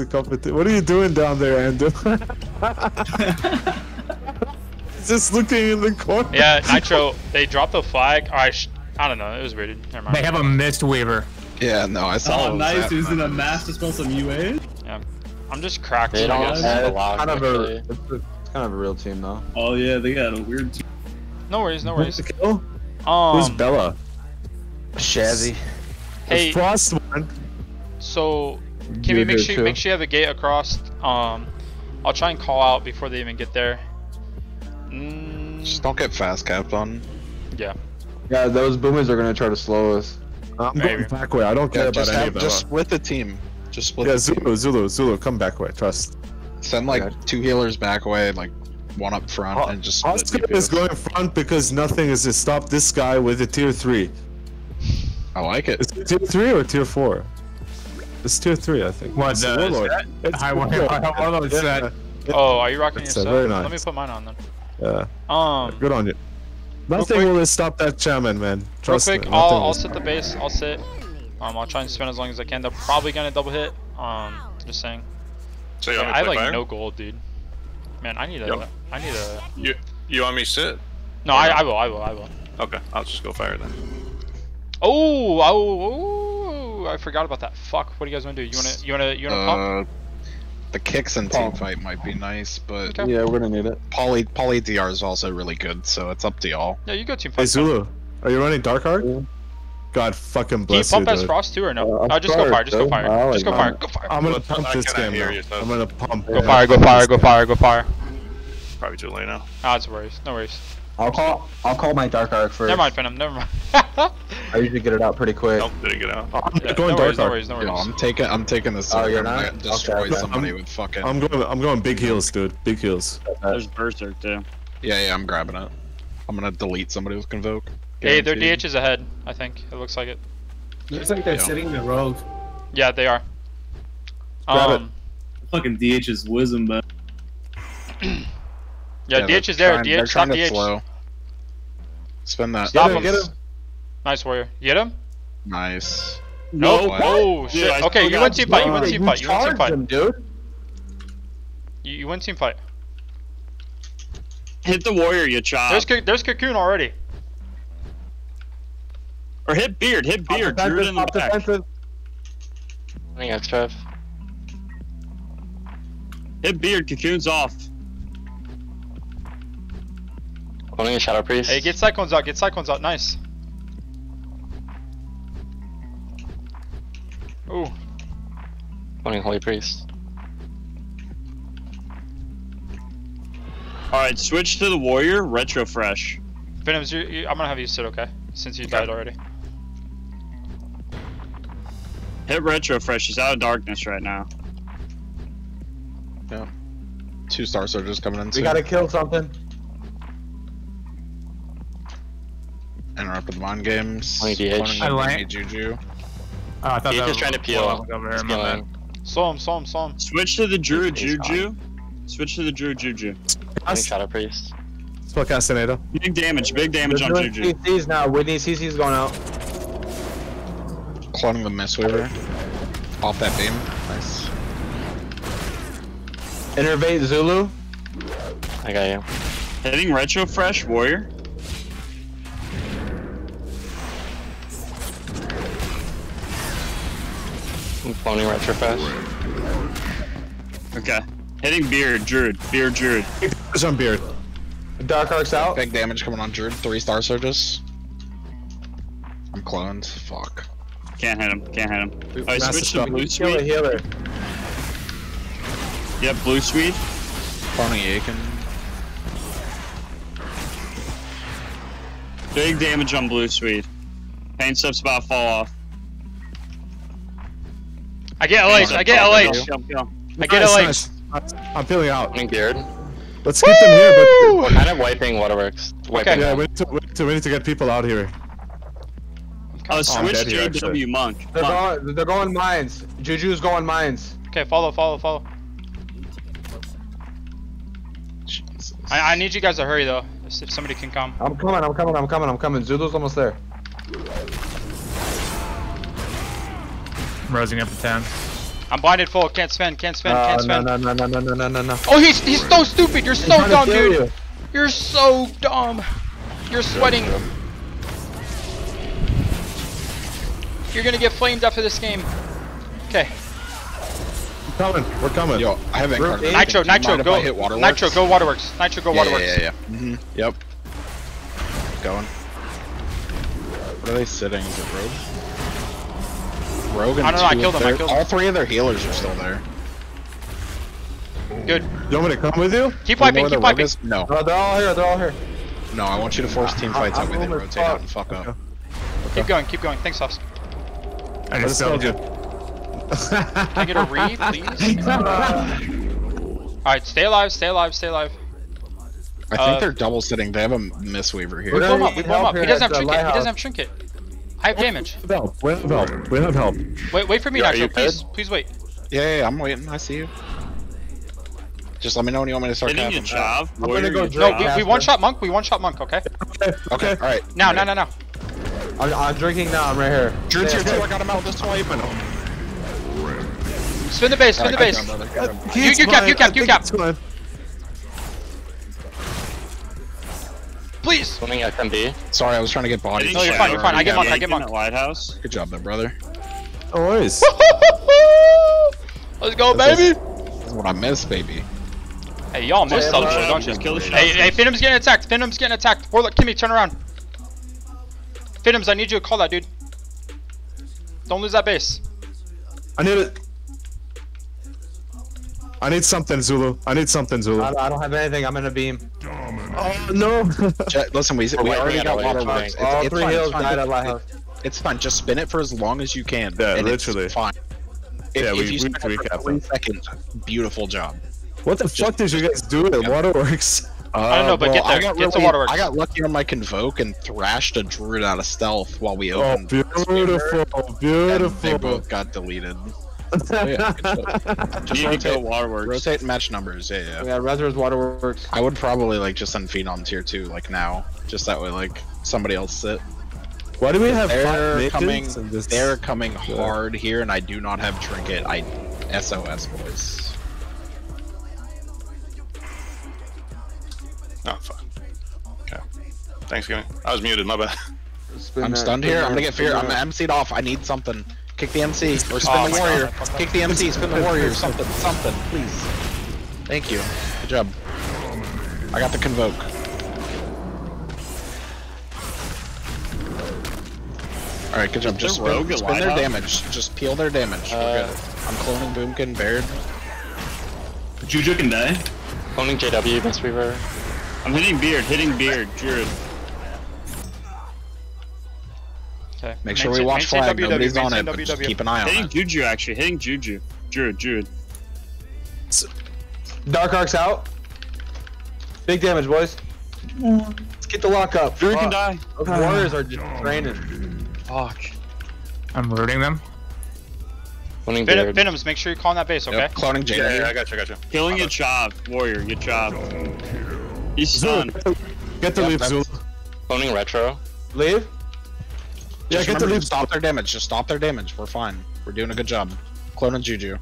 It's a competition. What are you doing down there, Ando? Just looking in the corner. Yeah, Nitro, they dropped the flag. Or I, sh I don't know. It was weird. Never mind. They have a mist weaver. Yeah, no, I saw. Oh, nice. happening. Who's in a mask to spell some UA? Yeah. I'm just cracked. They I don't have a it's log, kind of a, it's, kind of a real team though. Oh yeah, they got a weird. Team. No worries, no worries. Kill? Um, Who's Bella? Shazzy. hey, The Frost one. so can we make sure too. make sure you have a gate across? Um, I'll try and call out before they even get there. Mm, Just don't get fast capped on. yeah. Yeah, those boomers are gonna try to slow us. I'm Maybe. going back way. I don't care Yeah, about just, any have, of them. just split the team. Just split Yeah, the team. Zulu, Zulu, Zulu, come back way. Trust. Send like Okay. two healers back away, like one up front, O- and just split Oscar DPS. is going front because nothing is to stop this guy with a tier three. I like it. Is it tier three or tier four? It's tier three, I think. What, It's the Warlord. set? It's High War- Warlord. High Warlord Yeah, set. yeah, Oh, are you rocking That's, uh, yourself? very Let me put mine on then. Yeah, Um, good on you. Nothing quick- will stop that shaman, man. real Trust quick, me. I'll, nothing I'll will sit the base. I'll sit. Um, I'll try and spin as long as I can. They're probably gonna double hit. Um, just saying. So you Yeah, want me I have like fire? no gold, dude. Man, I need a. Yep. I need a. You you want me to sit? No, I, I will. I will. I will. Okay, I'll just go fire then. Oh, oh, oh, I forgot about that. Fuck. What do you guys want to do? You wanna, you wanna, you wanna pump? Uh, the kicks and team fight might be nice, but Okay. Yeah, we're gonna need it. poly poly DR is also really good, so it's up to y'all. Yeah, you go team fight. Hey fight. Zulu, are you running Dark Heart? Yeah. God fucking Can you bless you, pump as dude. Frost too or no? Uh, Uh, just go fire. Just go fire. I like Just go fire. mine. Go fire. I'm gonna What the- pump this game hear you, so- I'm gonna pump. Go fire. Go fire. Go fire. Go fire. Probably too late now. Ah, it's worries. No worries. I'll call. I'll call my dark arc first. Never mind, Phantom. Never mind. I usually get it out pretty quick. Nope, didn't get out. I'm Yeah, going no Dark worries. No worries. No Yo, worries. I'm taking I'm taking this. Oh, I'm you're gonna not? destroy Okay. somebody I'm- with fucking. I'm going. I'm going big heals, dude. Big heals. There's Berserk too. yeah, yeah, I'm grabbing it. I'm gonna delete somebody with convoke. Hey, their Guaranteed. DH is ahead. I think it looks like it. Looks like they're Yeah. sitting the rogue. Yeah, they are. Grab it. Um, Fucking DH's wisdom, but yeah, they're DH is there. trying- DH, stop trying to DH. slow. Spin that. Stop Get him. him, get him. Nice warrior. You get him? Nice. Nope. What? Oh shit. I Okay, you got win team fight. You win Bro, team fight. You win team charged fight. him, dude. You, you win team fight. hit the warrior, you chop. There's there's cocoon already. or hit beard, hit beard. Top Druid in the back. defensive. I think that's Trev. Hit beard. Cocoon's off. Cloning a Shadow Priest. Hey, get cyclones out. Get cyclones out. Nice. Ooh. Cloning Holy Priest. All right, switch to the warrior. Retro fresh. Venoms, you, you, I'm gonna have you sit, okay? Since you died already. Hit retro fresh. He's out of darkness right now. Yeah. Two star soldiers coming in. We soon. gotta kill something. Interrupted mind games. Only DH. I like- Juju. Oh, I thought He's that just was trying to peel. Warlock over there, my bad. Peeling. Slow him, slow him, slow him. Switch to the druid juju. Switch to the druid juju. Cloning Shadow Priest. Spell Castaneda. Big damage. Big They're damage on juju. CCs now. Whitney CC's going out. Cloning the Mistweaver. Off that beam. Nice. Innervate Zulu. I got you. Hitting retro fresh warrior. I'm cloning retro fast. Okay. Hitting beard druid. Beard druid. Push on beard. Dark Arc's out. Big damage coming on Druid. Three star surges. I'm cloned. Fuck. Can't hit him. Can't hit him. Alright, Massive switch to stop. blue Kill a healer. Yep, blue suite. Cloning Aiken. Big damage on blue suite. Pain stuff's about to fall off. I get LH, I get LH. Kill, kill. I get Nice, LH. nice. I'm feeling out. Cloning Beard. Let's keep them here, but We're kind of wiping Waterworks. Wiping Okay. yeah, we need, to, we, need to, we need to get people out here. Uh, I'm switch dead here, JW actually. monk. They're monk. going. They're going mines. Juju's going mines. Okay, follow, follow, follow. I, I need you guys to hurry though. If if somebody can come. I'm coming. I'm coming. I'm coming. I'm coming. Zulu's almost there. I'm Rosing up to 10. I'm blinded full. Can't spin. Can't spin. Uh, Can't no, spin. no, no, no, no, no, no, no, no. Oh, he's he's so stupid. You're so dumb, dude. you. You're so dumb. You're sweating. You're gonna get flamed after this game. Okay. We're coming. We're coming. Yo, I have incarnate. Hey, Nitro, Nitro, go. Hit waterworks? Nitro, go Waterworks. Nitro, go Yeah, Waterworks. yeah, yeah. yeah. Mm-hmm. Yep. Going. Where are they sitting? Is it Rogue? Rogue and I don't know, I killed of him, I killed him. All three of their healers are still there. Good. You want me to come with you? Keep wiping. Keep wiping. is? No, No, they're all here. They're all here. no. I want you to force team fights I'm that way. They rotate fuck. out and fuck up. Keep going. Keep going. Thanks, Sauce. I I just just told killed you. you. Can I get a re, please? Alright, stay alive. Stay alive. Stay alive. I think Uh, they're double sitting. They have a Mistweaver We here. blow him up. We blow him up. He doesn't have at trinket. He doesn't have trinket. I have damage. We have help. We have help. We have help. Wait, wait for me, Yeah, are Nitro. you Please, please wait. Yeah, yeah, yeah, I'm waiting. I see you. Just let me know when you want me to start Hitting your capping. job. gonna Warrior, go your drink No, we, we one shot monk. We one shot monk. Okay. Okay. Okay, alright. Now, now, now, now. I'm, I'm drinking now. I'm right here. Druid's here Stay- too. I got him out. Just swipe. Spin the base. Spin the base. You- you cap, you cap, you cap. Please. Swimming SMB. Sorry, I was trying to get bodies. No, you're fine, you're fine. I get monk, I get monk. At Lighthouse. Good job there, brother. Always. Let's go, baby. This is what I miss, baby. Hey, y'all miss Yeah, Soldier, don't you? Just kill the Hey, hey, Phantom's getting attacked. Phantom's getting attacked. Warlock, Kimmy, turn around. Phantoms, I need you to call that dude. Don't lose that base. I need it. I need something, Zulu. I need something, Zulu. I, I don't have anything. I'm in a beam. Oh no! Je- Listen, we, we already got wait, water wait, works. wait. All It's, it's three fine, hills it's fine. died at It- It's fine. Just spin it for as long as you can. Yeah, and it's literally. fine. If, Yeah, if we- you we it for recap 20 seconds, beautiful job. what the fuck did you guys do at Waterworks? Uh, I don't know, but well, get there. I got Get to really- Waterworks. I got lucky on my convoke and thrashed a druid out of stealth while we opened. Oh, opened. beautiful, And they beautiful. both got deleted. So, yeah. Just Need rotate, Waterworks. rotate match numbers. Yeah, yeah. Yeah, Reservoirs Waterworks. I would probably like just send Phenom tier two like now, just that way like somebody else sit. Why do we have They're five coming. and this- They're coming hard here, and I do not have trinket. I SOS boys. Oh, fuck. Okay. Thanks, Gimme. I was muted, my bad. Spin I'm stunned spin here. I'm gonna get spin fear. I'm that. MC'd off. I need something. Kick the MC or spin Oh the warrior. God, I fucked up. Kick the MC. Spin the warrior. Something. Something. Please. Thank you. Good job. I got the convoke. All right, good job. Just spin, rogue spin their Lighthouse? damage. Just peel their damage. Uh, We're good. I'm cloning Boomkin Baird. Juju can die. Cloning JW, Mistweaver. I'm hitting beard, hitting beard, Druid. Okay. Make sure we watch flag. WW, Nobody's on it, maintain but just keep an eye on Hitting it. Juju actually, hitting Juju. Druid, Druid. Dark Arc's out. Big damage, boys. Let's get the lock up. Druid can die. Those uh, warriors are just draining. Fuck. I'm rooting them. Cloning Phantom, Beard. Make sure you call in that base, okay? Yep, cloning Yeah, yeah, I got you, I got you. Killing your job, warrior, your job. He's Zulu, stunned. get the, get the Yep, leaf, that's- Zulu. Cloning Retro. Leave? Yeah, Just get remember to leaf. stop their damage. Just stop their damage. We're fine. We're doing a good job. Cloning Juju.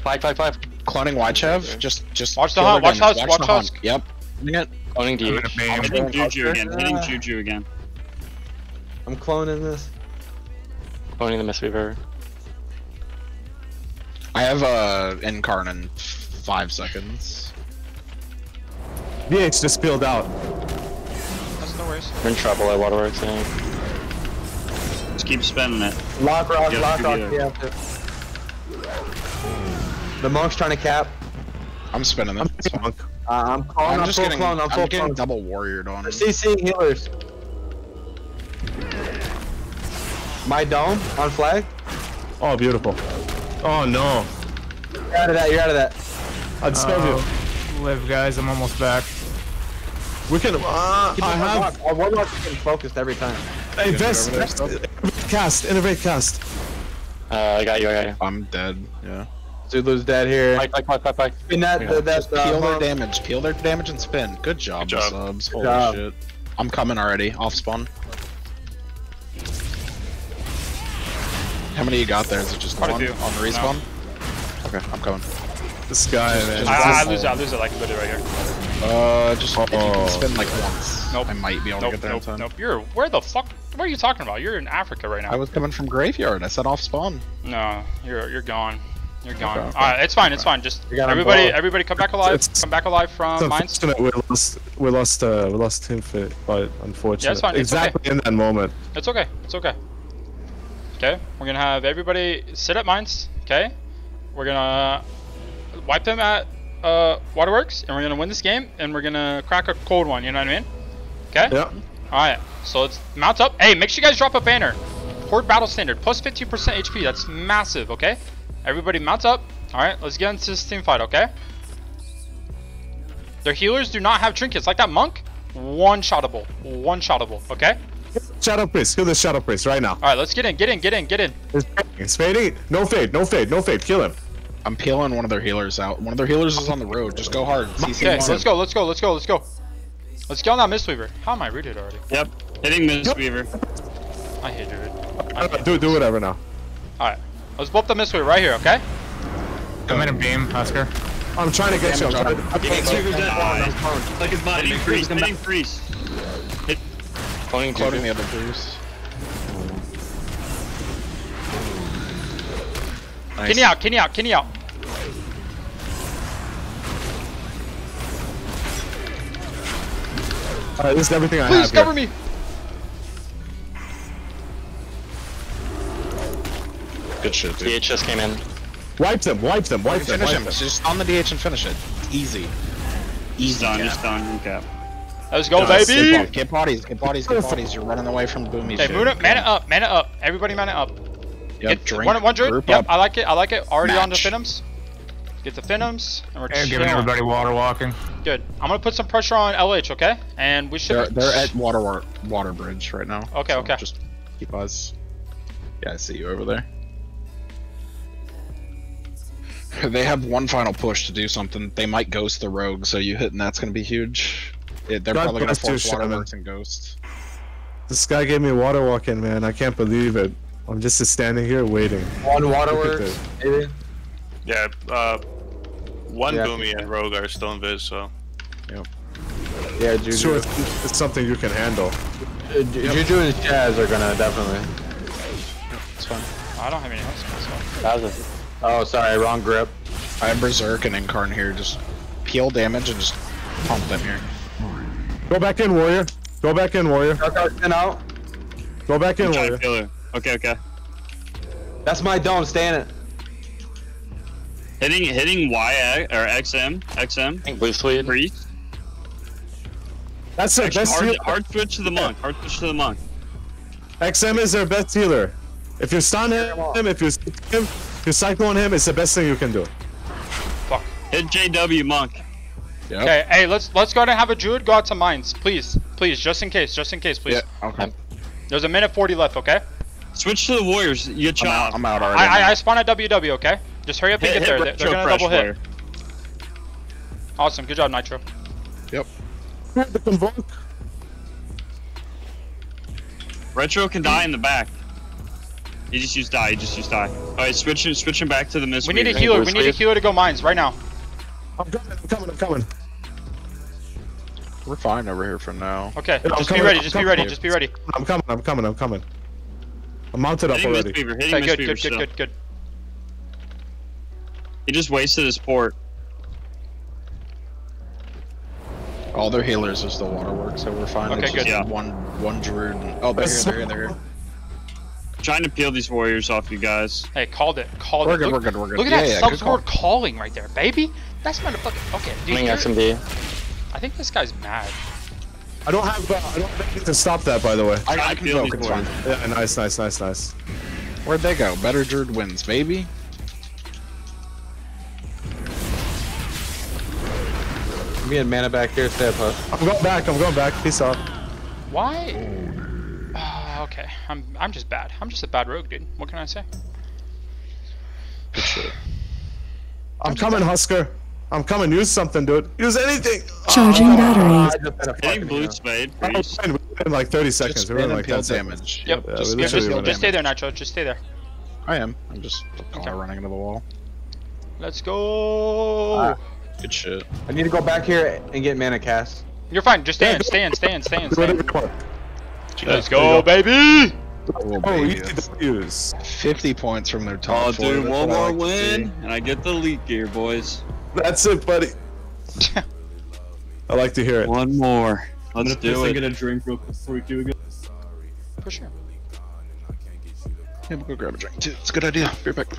Five, five, five. Cloning Wychev. Just, just. Watch the kill hunt, watch house, Watch watch the house. hunt. Yep. Doing it. Cloning I'm in a DH. beam. Hitting Juju again, hitting Juju again. I'm cloning this. Cloning the Mistweaver. I have uh, Incarn in five seconds. BH just peeled out. That's no worries. We're in trouble at Waterworks. I think. Just keep spinning it. Lock rock, Yeah, lock good rock. Yeah. The monk's trying to cap. I'm spinning them. It's fine. Monk. Uh, I'm calling. I'm I'm, just full getting. clone. I'm full I'm getting clone. double warriored on. They're CC healers. My dome on flag. Oh, beautiful. Oh no. You're out of that. You're out of that. I dispelled you. Oh, live, guys. I'm almost back. We can. Uh, Keep I the have. warlock. Our warlock's getting focused every time. Hey, Vest. Over there, Vest. stuff? Innervate cast. Innervate cast. Uh, I got you. I got you. I'm dead. Yeah. Zulu's dead here. Fight, fight, fight, fight, fight. In that, Yeah. that, that, Just uh, peel their monk- damage. Peel their damage and spin. Good job, Good job. subs. Good Holy job. shit. I'm coming already. Off spawn. How many you got there? Is it just Quite one on the respawn? Okay, I'm coming. This guy, man. I, I, I lose it. I lose it like literally right here. Uh, just if you can spin like once, Nope. I might be able to get there in time. nope. You're where the fuck? What are you talking about? You're in Africa right now. I was coming from graveyard. I set off spawn. No, you're you're gone. You're gone. Okay, okay. All right, it's fine. It's fine. Just You everybody, both. everybody, come back alive. It's- Come back alive from mines. unfortunate we lost, we lost, uh, we lost team fit, but unfortunate. fine, it's okay. exactly in that moment. It's okay. It's okay. Okay, we're gonna have everybody sit at mines. Okay, we're gonna wipe them at uh, Waterworks, and we're gonna win this game, and we're gonna crack a cold one. You know what I mean? Okay. Yeah. All right. So let's mount up. Hey, make sure you guys drop a banner. Horde battle standard plus 15% HP. That's massive. Okay. Everybody mount up. All right. Let's get into this team fight. Okay. Their healers do not have trinkets like that monk. One shotable. One shotable. Okay. Shadow Priest, kill this Shadow Priest right now. All right. Let's get in. Get in. Get in. Get in. It's fading, It's fading. No fade, no fade, no fade. Kill him. I'm peeling one of their healers out. One of their healers is on the road. Just go hard. CC Okay. Let's go. Let's go. Let's go. Let's go. Let's get on that Mistweaver. How am I rooted already? Yep. Hitting Mistweaver. I hate rooted. Uh, Do do whatever now. All right. Let's blow up the Mistweaver right here. Okay. I'm in a beam, Husker. I'm trying to get you. I'm trying to- I'm trying to- Mistweaver. Like his body. Hitting priest. Hitting priest. Cloning Floating the other priest. Nice. Kenny out. Kenny out. Kenny out. Alright, this is everything I Please have. cover here. me. Good shit, dude. DH just came in. Wipe them, wipe them, wipe them, Finish wipe him. them. Just on the DH and finish it. Easy. He's Easy. done. yeah. He's done. Recap. Let's go, Nice. baby. Get, get bodies, get bodies, get bodies. You're running away from Boomy Okay, shit. man it up, man it up. Everybody man it up. Yep, Get drink, one, one druid. group Yep, up. I like it. I like it. Already on the Match. Get the Phenoms, and we're They're giving everybody water walking. Good. I'm gonna put some pressure on LH, okay? And we should. They're, they're at water water bridge right now. Okay, so okay. Just keep us. Yeah, I see you over there. They have one final push to do something. They might ghost the rogue, so you hitting that's gonna be huge. It, they're God probably gonna bless you, force Shaman. waterworks and ghost. This guy gave me a water walking, man. I can't believe it. I'm just standing here waiting. One Look waterworks, this. maybe. Yeah, uh, one Yeah. Boomy and Rogue are still in Viz, so. Yeah, Juju. Sure, it's, it's something you can handle. Uh, Ju- Juju and Jazz are gonna definitely. It's fine. I don't have any health. Let's go. That was a Oh, sorry, wrong grip. I have Berserk and Incarn here. Just peel damage and just pump them here. Go back in, warrior. Go back in, warrior. Dark Arc spin out. Go back in, Giant warrior. Killer. Okay. Okay. That's my dome. Stay in it. Hitting hitting Y or XM XM I think blue sweet. priest. That's their best Hard, healer. hard switch to the monk. Hard switch to the monk. XM is their best healer. If you stun him, if you stick him, if you cyclone him, it's the best thing you can do. Fuck. Hit JW monk. Yep. Okay, hey, let's let's go ahead and have a druid go out to mines, please, please, just in case, just in case, please. Yeah. Okay. There's a minute 40 left, okay? Switch to the warriors. You I'm out. I'm out already. I, I I spawn at WW, okay? Just hurry up and get there. They're, they're gonna fresh double hit. Awesome, good job, Nitro. Yep. The convoke. Retro can die in the back. You just use die. You just use die. All right, switching switching back to the mist. We need a Weaver. healer. blue We need a sleeve. healer to go mines right now. I'm coming, I'm coming, I'm coming. We're fine over here for now. Okay, I'm just be ready. I'm Just be ready. Just be ready. I'm coming, I'm coming, I'm coming. I'm mounted up Hitting already. Hitting Okay, good, good, good, good, good. He just wasted his port. All their healers is the waterworks, so we're fine. Okay, It's just good. Yeah. One one druid. and- Oh, they're here. They're here. They're here. Trying to peel these warriors off you guys. Hey, called it. Called We're it. good. Look, We're good. We're good. look at yeah, that yeah, sub good call. score calling right there, baby. That's motherfucking. Okay, dude. Coming you're- SMD. I think this guy's mad. I don't have, uh, I don't have anything to stop that, by the way. I, I Trying to can peel poke. these It's fine. warriors. Yeah, nice, nice, nice, nice. Where'd they go? Better druid wins, baby. Me and mana back here. Stay up, huh? I'm going back, I'm going back. Peace out. Why? Ah, okay, I'm I'm just bad. I'm just a bad rogue, dude. What can I say? I'm coming, Husker. I'm coming. Use something, dude. Use anything. Charging batteries. I just had a Hitting fucking blue spade. Oh, we're in like 30 seconds. Just We're in spin like peel 10 damage. Yep. Yeah, just, just, just, were just stay there, Nitro. Just stay there. I am. I'm just Okay. running into the wall. Let's go. Ah. Good shit. I need to go back here and get mana cast. You're fine. Just stay in, stay in, stay in, stay in, stay in. Let's go, baby. Oh, Oh, baby. easy W's. 50 points from their top Oh, four. dude, That's one more like win, and I get the elite gear, boys. That's it, buddy. I like to hear it. One more. I'm Let's gonna piss do and it. get a drink real quick before we do it. For sure. Yeah, we'll go grab a drink too. It's a good idea. Be right back.